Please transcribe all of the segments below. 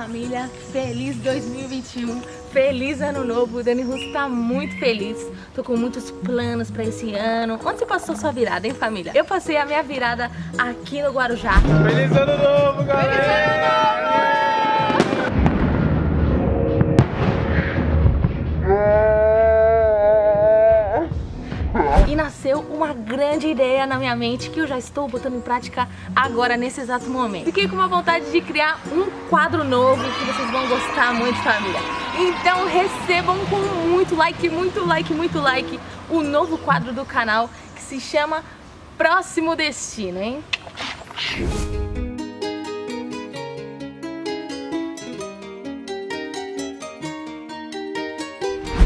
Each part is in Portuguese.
família, feliz 2021, feliz ano novo. O Dani Russo tá muito feliz. Tô com muitos planos pra esse ano. Onde você passou sua virada, hein, família? Eu passei a minha virada aqui no Guarujá. Feliz ano novo, galera! Feliz ano novo! Nasceu uma grande ideia na minha mente que eu já estou botando em prática agora, nesse exato momento. Fiquei com uma vontade de criar um quadro novo que vocês vão gostar muito, família. Então recebam com muito like, muito like, muito like o novo quadro do canal que se chama Próximo Destino, hein?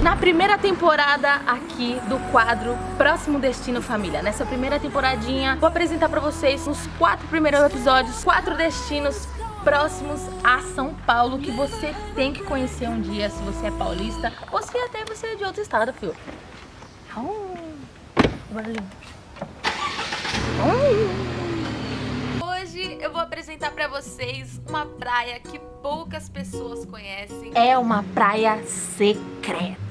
Na primeira temporada aqui do quadro Próximo Destino Família. Nessa primeira temporadinha, vou apresentar para vocês os quatro primeiros episódios, quatro destinos próximos a São Paulo que você tem que conhecer um dia se você é paulista ou se até você é de outro estado, filho. Hoje eu vou apresentar para vocês uma praia que poucas pessoas conhecem. É uma praia secreta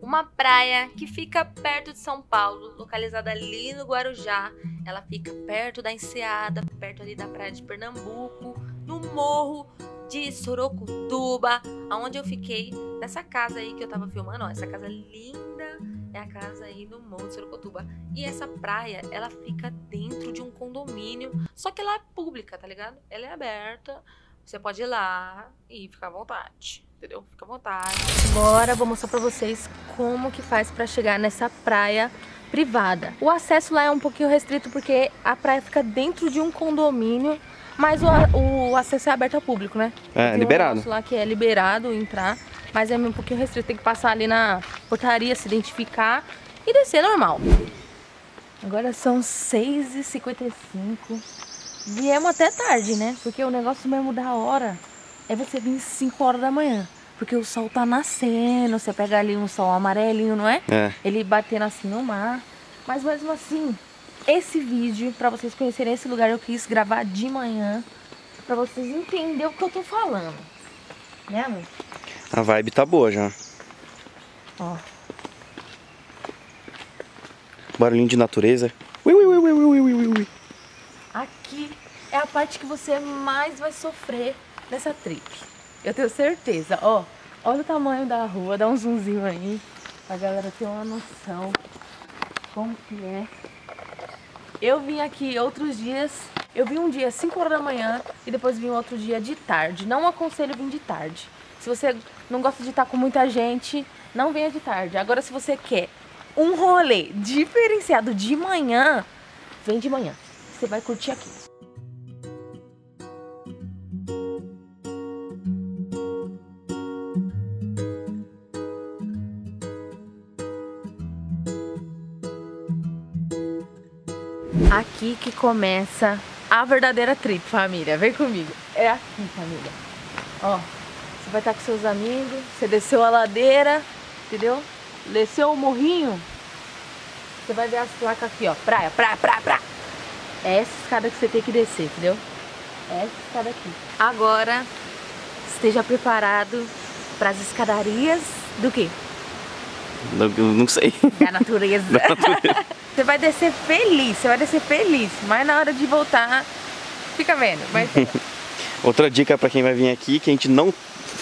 uma praia que fica perto de São Paulo, localizada ali no Guarujá. Ela fica perto da Enseada, perto ali da praia de Pernambuco, no morro de Sorocutuba, aonde eu fiquei nessa casa aí que eu tava filmando, ó, essa casa linda é a casa aí no Morro de Sorocutuba. E essa praia, ela fica dentro de um condomínio, só que ela é pública, tá ligado? Ela é aberta, você pode ir lá e ficar à vontade entendeu? Fica à vontade. Bora, vou mostrar pra vocês como que faz pra chegar nessa praia privada. O acesso lá é um pouquinho restrito porque a praia fica dentro de um condomínio, mas o, o acesso é aberto ao público, né? É, Tem liberado. Um lá que é liberado entrar, mas é um pouquinho restrito, tem que passar ali na portaria, se identificar e descer normal. Agora são 6h55. Viemos até tarde, né? Porque o negócio mesmo da hora é você vir 5 horas da manhã. Porque o sol tá nascendo, você pega ali um sol amarelinho, não é? É. Ele batendo assim no mar. Mas mesmo assim, esse vídeo, para vocês conhecerem esse lugar, eu quis gravar de manhã. para vocês entenderem o que eu tô falando. Né, amor? A vibe tá boa já. Ó. Barulhinho de natureza. Ui, ui, ui, ui, ui, ui, ui. Aqui é a parte que você mais vai sofrer nessa trip. Eu tenho certeza. Ó, olha o tamanho da rua, dá um zoomzinho aí. Pra galera ter uma noção como que é. Eu vim aqui outros dias. Eu vim um dia 5 horas da manhã e depois vim outro dia de tarde. Não aconselho vir de tarde. Se você não gosta de estar com muita gente, não venha de tarde. Agora, se você quer um rolê diferenciado de manhã, vem de manhã. Você vai curtir aqui. Aqui que começa a verdadeira trip, família. Vem comigo. É aqui, família. Ó, você vai estar com seus amigos, você desceu a ladeira, entendeu? Desceu o morrinho, você vai ver as placas aqui, ó. Praia, praia, praia, praia. É essa escada que você tem que descer, entendeu? É essa escada aqui. Agora, esteja preparado para as escadarias do quê? Não, não sei. Da natureza. Da natureza. Você vai descer feliz, você vai descer feliz. Mas na hora de voltar, fica vendo. Mas... Outra dica para quem vai vir aqui, que a gente não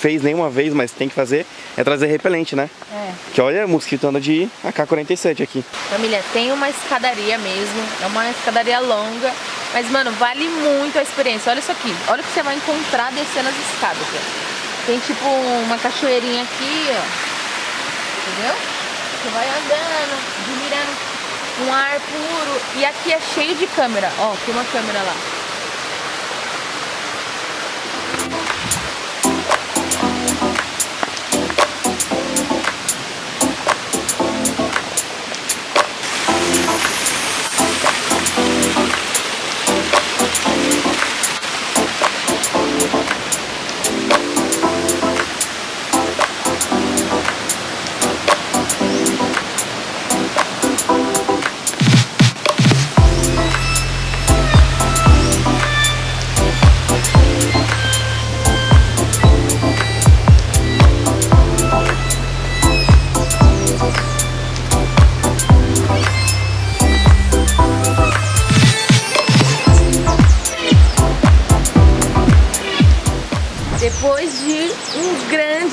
fez nenhuma vez, mas tem que fazer, é trazer repelente, né? É. Que olha, mosquito anda de AK-47 aqui. Família, tem uma escadaria mesmo, é uma escadaria longa, mas, mano, vale muito a experiência. Olha isso aqui, olha o que você vai encontrar descendo as escadas, ó. Tem tipo uma cachoeirinha aqui, ó. Entendeu? Você vai andando, admirando um ar puro. E aqui é cheio de câmera. Ó, tem uma câmera lá.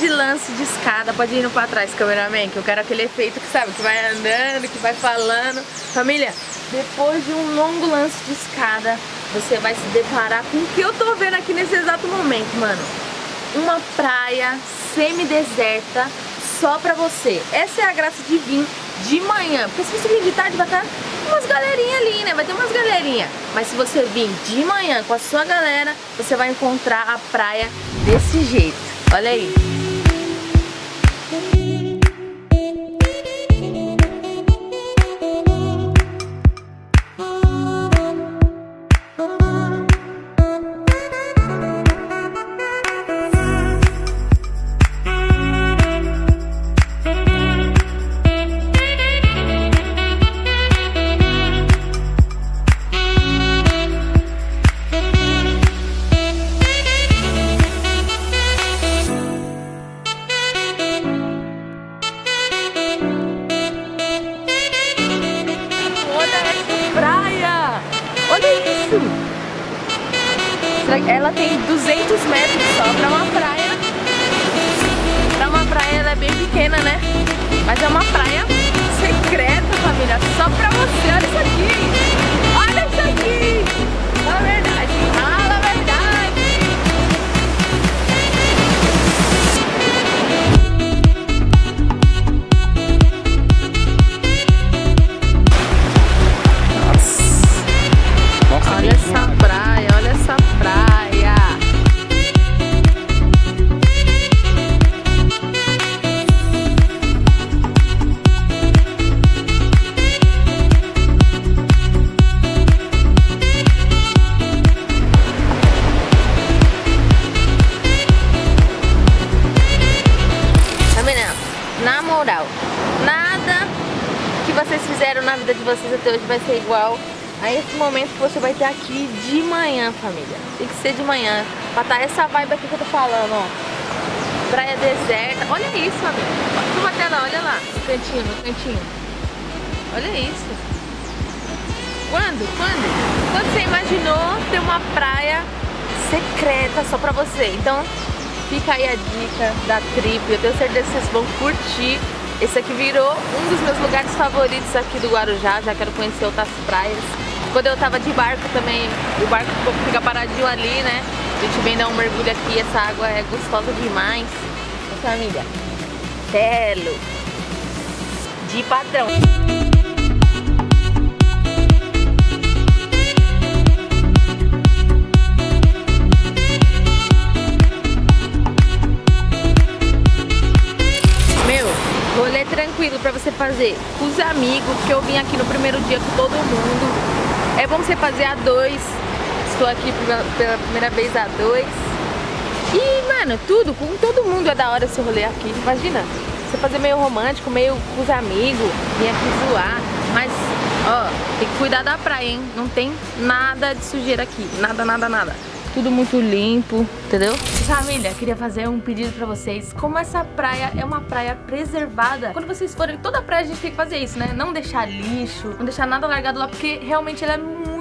Grande lance de escada. Pode ir indo pra trás, cameraman, que eu quero aquele efeito que sabe, que vai andando, que vai falando. Família, depois de um longo lance de escada, você vai se deparar com o que eu tô vendo aqui nesse exato momento, mano. Uma praia semi-deserta só pra você. Essa é a graça de vir de manhã, porque se você vir de tarde vai estar umas galerinhas ali, né? Vai ter umas galerinhas. Mas se você vir de manhã com a sua galera, você vai encontrar a praia desse jeito. Olha aí. Thank you. Ela tem 200 metros só pra uma praia. Pra uma praia ela é bem pequena, né? Mas é uma praia secreta, família. Só pra você. Olha isso aqui. Vocês fizeram na vida de vocês até hoje vai ser igual a esse momento que você vai ter aqui de manhã, família. Tem que ser de manhã, pra tá essa vibe aqui que eu tô falando, ó. Praia deserta. Olha isso, família. Até lá, olha lá, no cantinho, no cantinho. Olha isso. Quando? Quando? Quando você imaginou ter uma praia secreta só pra você? Então, fica aí a dica da trip. Eu tenho certeza que vocês vão curtir esse aqui virou um dos meus lugares favoritos aqui do Guarujá, já quero conhecer outras praias. Quando eu tava de barco também, o barco fica paradinho ali, né? A gente vem dar um mergulho aqui, essa água é gostosa demais. família, belo, de padrão. Fazer com os amigos, que eu vim aqui no primeiro dia com todo mundo. É bom você fazer a dois. Estou aqui pela primeira vez a dois. E, mano, tudo, com todo mundo é da hora esse rolê aqui. Imagina, você fazer meio romântico, meio com os amigos, vir aqui zoar. Mas, ó, tem que cuidar da praia, hein? Não tem nada de sujeira aqui. Nada, nada, nada tudo muito limpo, entendeu? Família, queria fazer um pedido pra vocês. Como essa praia é uma praia preservada, quando vocês forem, toda praia a gente tem que fazer isso, né? Não deixar lixo, não deixar nada largado lá, porque realmente ela é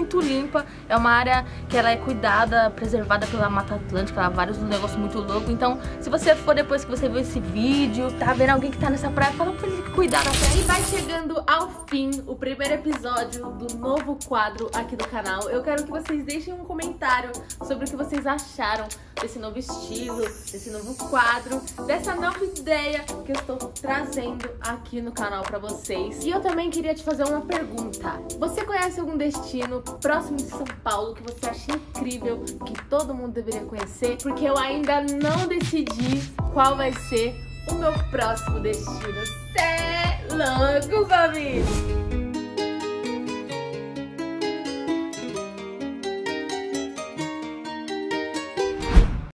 muito limpa. É uma área que ela é cuidada, preservada pela Mata Atlântica, há vários negócios muito loucos. Então, se você for depois que você viu esse vídeo, tá vendo alguém que tá nessa praia, fala pra ele cuidar da praia. E vai chegando ao fim o primeiro episódio do novo quadro aqui do canal. Eu quero que vocês deixem um comentário sobre o que vocês acharam desse novo estilo, desse novo quadro, dessa nova ideia que eu estou trazendo aqui no canal pra vocês. E eu também queria te fazer uma pergunta. Você conhece algum destino próximo de São Paulo que você acha incrível, que todo mundo deveria conhecer? Porque eu ainda não decidi qual vai ser o meu próximo destino. Cê é louco, família!